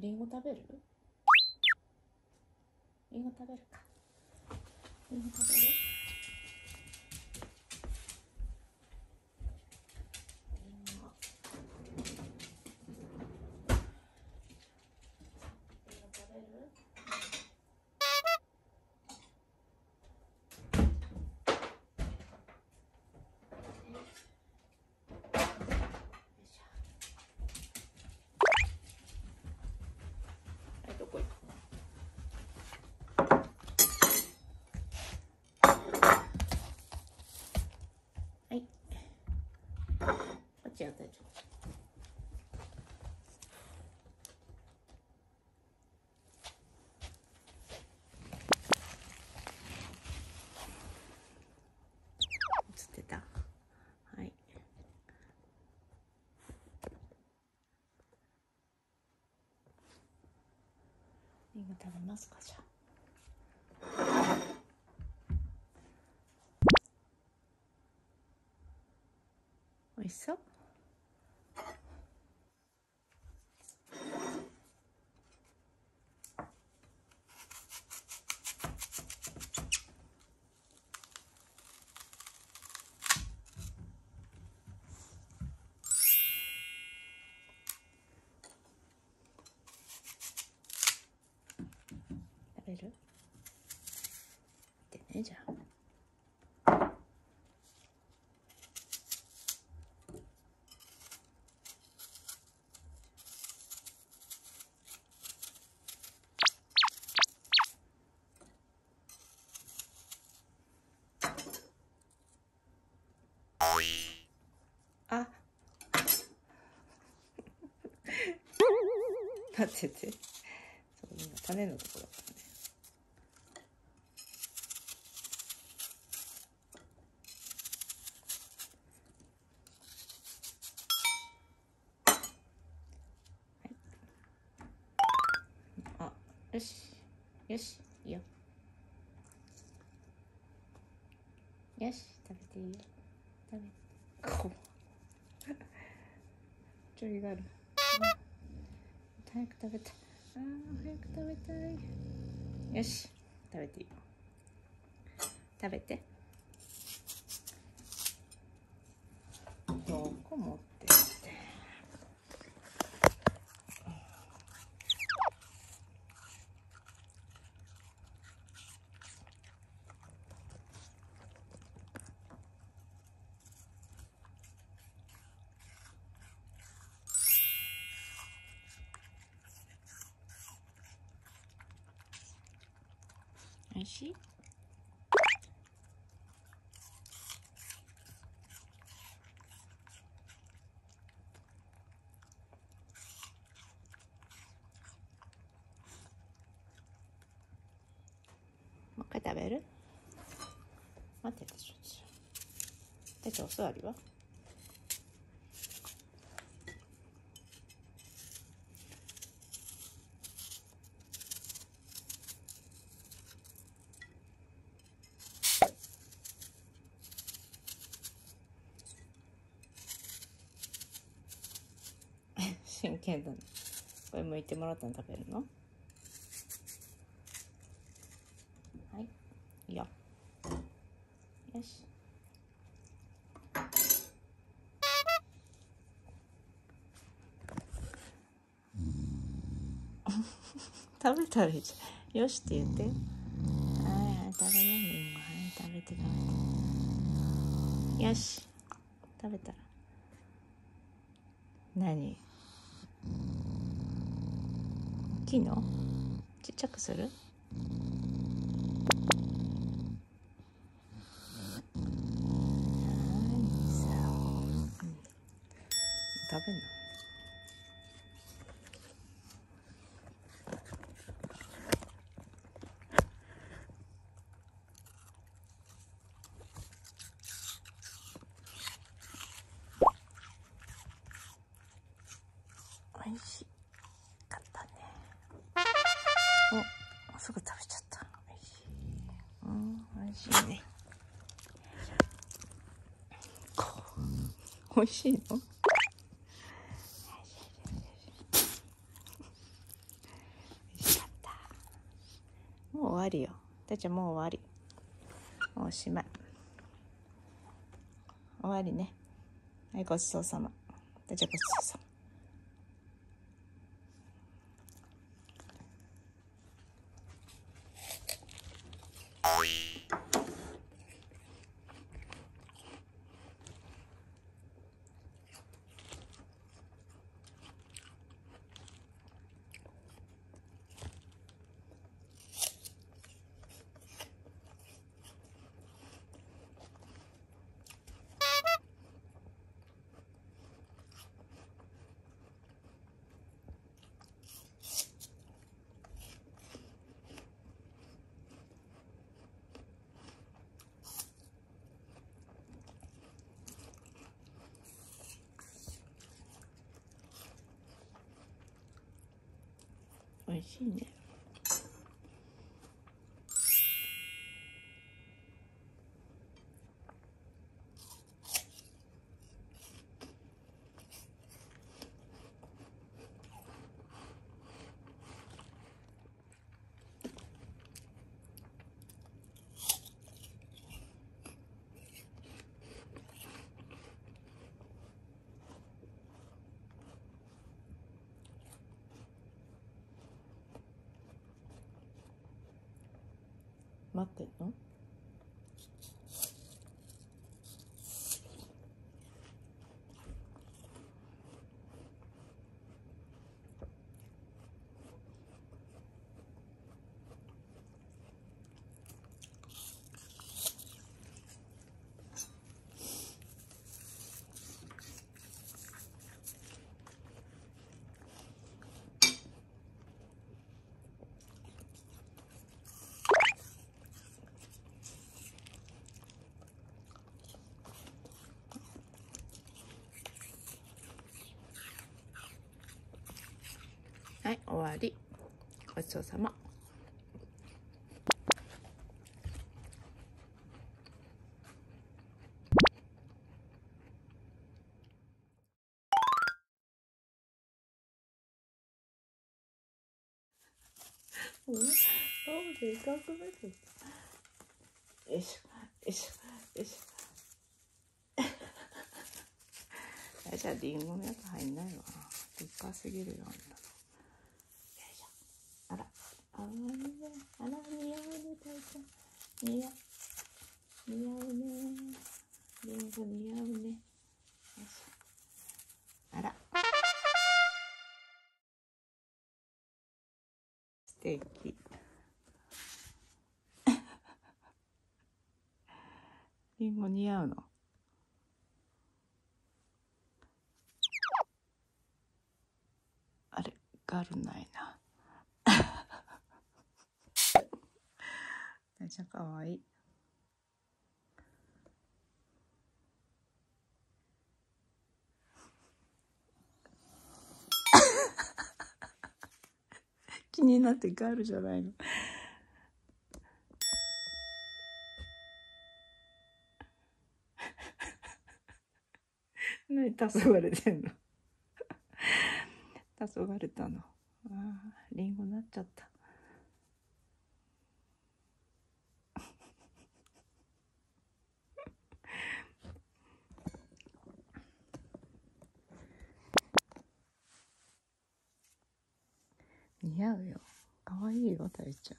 じゃあリンゴ食べる？リンゴ食べるか。リンゴ食べるリンゴリンゴ食べるよいしょはい、どこ行くはい。こっちは大丈夫。映ってたはい。リンゴ食べますかじゃあ。おいしそう。る？見てねじゃあ。あ。待ってて。そう今種のところだからねあよしよしいいよ。よし食べていい？よ食べこうちょいがある、早く食べたい。あ早く食べたい。よし食べていい。よ食べて。どこ持ってっておいし。いもう一回食べる？待っててち。ょっと手帳お座りは？真剣だね。これ剥いてもらったの食べるの？はい。いいよ。よし。食べたらいいじゃん。よしって言って。はい食べな。りんはい食べて食べてよし。食べたら。何？大きいのちっちゃくする、食べんの？美味しいの？もう終わりよ。たちゃんもう終わり。もうおしまい。終わりね。はい、ごちそうさま。たちゃんごちそうさま。味しいね。待ってんの？はい終わりごちそうさまうん、そうでかくなっちゃった。よいしょ、よいしょ、よいしょ。あじゃあリンゴのやつ入んないわ。でっかすぎるよ、あんなの。あら、あらね、あら、似合うね、たいちゃん。似合う。似合うね。リンゴ似合うね。よいしょ。あら。素敵。リンゴ似合うのあれガルないなめっちゃかわい。い 気になってガールじゃないの。何黄昏れてんの？黄昏れたの？ああリンゴなっちゃった似合